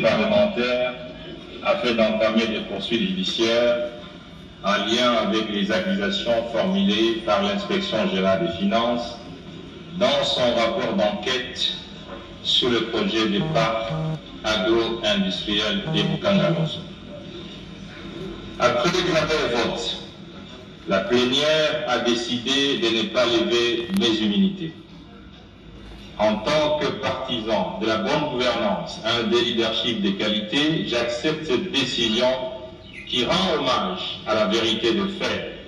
parlementaire afin d'entamer des poursuites judiciaires en lien avec les accusations formulées par l'inspection générale des finances dans son rapport d'enquête sur le projet de parc agro-industriel des Bukangaloso. Après l'examen de vote, la plénière a décidé de ne pas lever mes immunités. En tant que partisan de la bonne gouvernance, un des leadership de qualité, j'accepte cette décision qui rend hommage à la vérité des faits.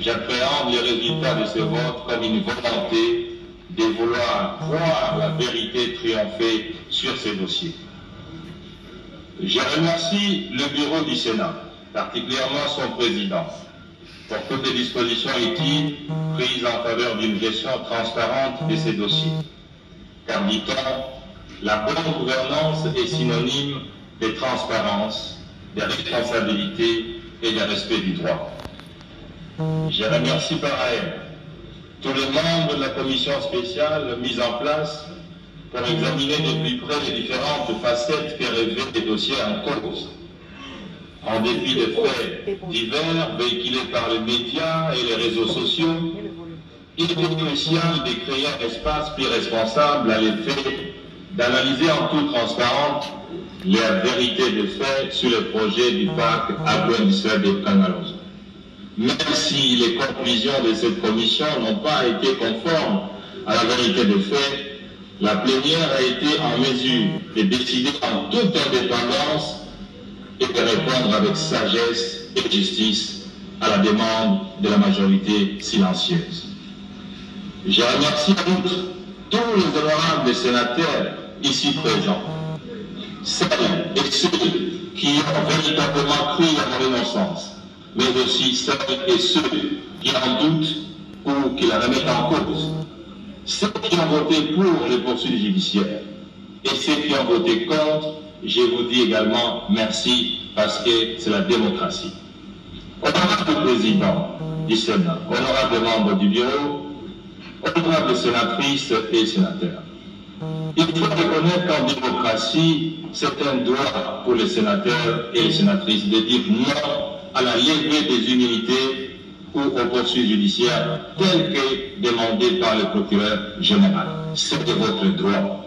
J'appréhende les résultats de ce vote comme une volonté de vouloir voir la vérité triompher sur ces dossiers. Je remercie le bureau du Sénat, particulièrement son président, pour toutes les dispositions utiles prises en faveur d'une gestion transparente de ces dossiers. Car dit-on, la bonne gouvernance est synonyme de transparence, de responsabilité et de respect du droit. Je remercie par ailleurs tous les membres de la commission spéciale mise en place pour examiner de plus près les différentes facettes que révèlent les dossiers en cause. En dépit des faits divers véhiculés par les médias et les réseaux sociaux, il est crucial de créer un espace plus responsable à l'effet d'analyser en toute transparence la vérité des faits sur le projet du parc agro-industriel des Canaloso. Même si les conclusions de cette commission n'ont pas été conformes à la vérité des faits, la plénière a été en mesure de décider en toute indépendance et de répondre avec sagesse et justice à la demande de la majorité silencieuse. Je remercie tous les honorables sénateurs ici présents, celles et ceux qui ont véritablement cru à mon innocence, mais aussi celles et ceux qui en doutent ou qui la remettent en cause ceux qui ont voté pour les poursuites judiciaires et ceux qui ont voté contre, je vous dis également merci parce que c'est la démocratie. Honorable président du Sénat, honorable membre du bureau, honorable sénatrices et sénateurs, il faut reconnaître qu'en démocratie, c'est un droit pour les sénateurs et les sénatrices de dire non à la levée des immunités ou aux poursuites judiciaires telles que demandées par le procureur général. C'est de votre droit.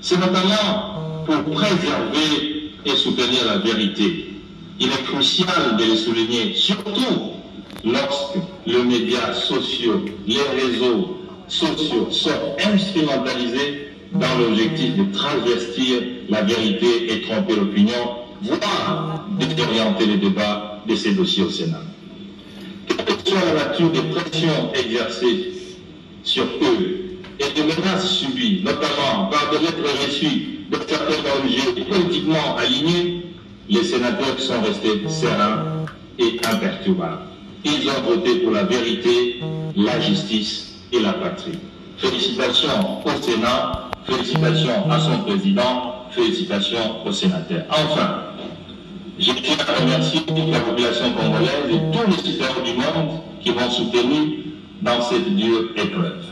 C'est notamment pour préserver et soutenir la vérité. Il est crucial de le souligner, surtout lorsque les médias sociaux, les réseaux sociaux sont instrumentalisés dans l'objectif de travestir la vérité et tromper l'opinion, voire d'orienter les débats de ces dossiers au Sénat soit la nature des pressions exercées sur eux et des menaces subies, notamment par des lettres reçues de certains ONG politiquement alignés, les sénateurs sont restés sereins et imperturbables. Ils ont voté pour la vérité, la justice et la patrie. Félicitations au Sénat, félicitations à son président, félicitations aux sénateurs. Enfin, je tiens à remercier la population congolaise et tous les citoyens du monde qui m'ont soutenu dans cette dure épreuve.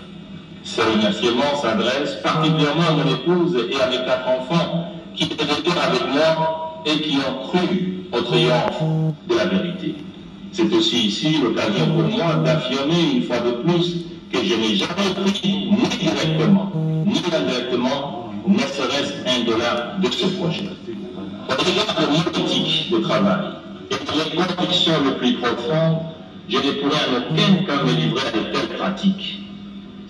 Ce remerciement s'adresse particulièrement à mon épouse et à mes quatre enfants qui étaient avec moi et qui ont cru au triomphe de la vérité. C'est aussi ici l'occasion pour moi d'affirmer une fois de plus que je n'ai jamais pris ni directement ni indirectement ne serait-ce un dollar de ce projet. Au regard de mon éthique de travail et de mes convictions les plus profondes, je ne pourrais en aucun cas me livrer à de telles pratiques.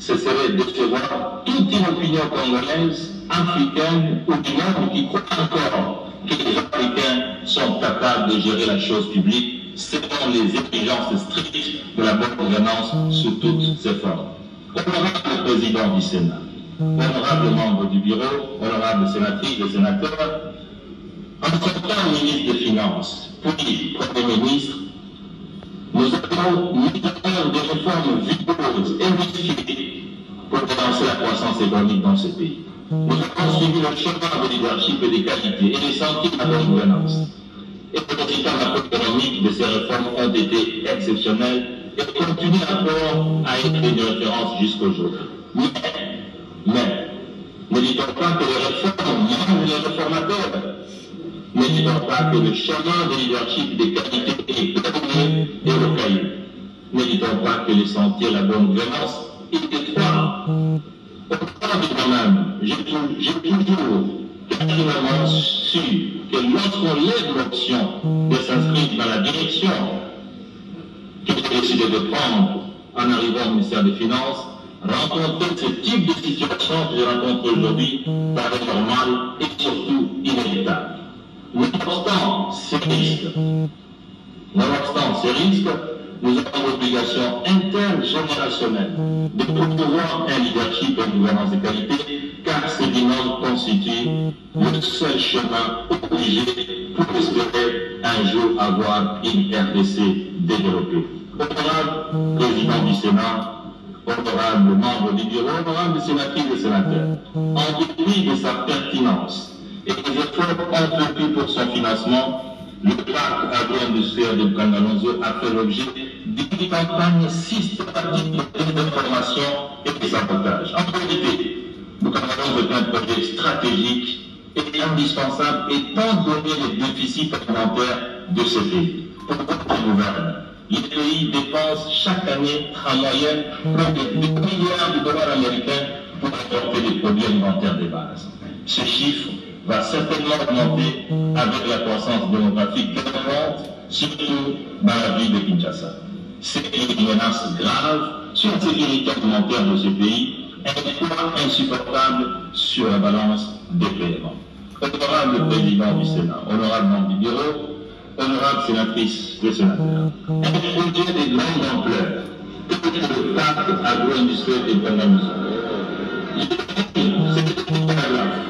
Ce serait décevoir toute une opinion congolaise, africaine ou du monde qui croit encore que les Africains sont capables de gérer la chose publique selon les exigences strictes de la bonne gouvernance sous toutes ses formes. Honorable président du Sénat, honorable membre du bureau, honorable sénatrice et sénateurs, en tant ministre des Finances, puis Premier ministre, nous avons mis en œuvre des réformes vigoureuses et pour relancer la croissance économique dans ce pays. Nous avons suivi le chemin de leadership et des qualités et les sentiers de la bonne gouvernance. Et les résultats macroéconomiques de ces réformes ont été exceptionnels et continuent encore à être une référence jusqu'aujourd'hui. Mais, mais, ne dit-on pas que les réformes les réformateurs. N'hésitons pas que le chemin de leadership des qualités est terminé et recueilli. N'hésitons pas que les sentiers à la bonne gouvernance est étroit. Au de moi-même, j'ai toujours personnellement su que lorsqu'on lève l'option de s'inscrire dans la direction que j'ai décidé de prendre en arrivant au ministère des Finances, rencontrer ce type de situation que je rencontre aujourd'hui paraît normal et surtout inévitable. Nonobstant ces risques, nonobstant ces risques, nous avons l'obligation intergénérationnelle de promouvoir un leadership et une gouvernance de qualité, car ce binôme constitue le seul chemin obligé pour espérer un jour avoir une RDC développée. Honorable président du Sénat, honorable membre du bureau, honorable sénatrice et sénateur, en dépit de sa pertinence et entrepris pour son financement, le parc agro-industriel de Canalonzo a fait l'objet d'une campagne systématique de désinformation et de sabotage. En réalité, le Canalonzo est un projet stratégique et indispensable étant donné les déficits alimentaires de ce pays. Pourquoi on gouverne? Les pays dépensent chaque année en moyenne près de 2 milliards de dollars américains pour apporter des produits alimentaires de base. Ce chiffre va certainement augmenter avec la croissance démographique galopante, surtout dans la ville de Kinshasa. C'est une menace grave sur la sécurité alimentaire de ce pays, un poids insupportable sur la balance des paiements. Honorable président du Sénat, honorable membre du bureau, honorable sénatrice et sénateur, un projet de grande ampleur, le parc agro-industriel de Panamousse. C'est paragraphe.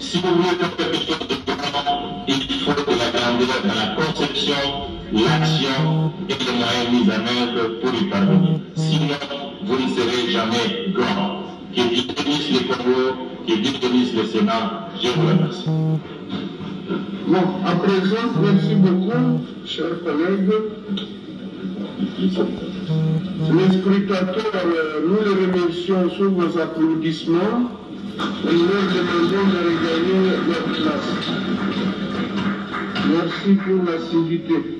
Si vous voulez faire quelque chose de grand, il faut grandeur dans la conception, l'action et les moyens mis en œuvre pour y parvenir. Sinon, vous ne serez jamais grand. Que Dieu bénisse le Congo, que Dieu bénisse le Sénat. Je vous remercie. Bon, à présent, merci beaucoup, chers collègues. Les scrutateurs, nous les remercions sur vos applaudissements et nous leur demandons de regagner leur place. Merci pour l'assiduité.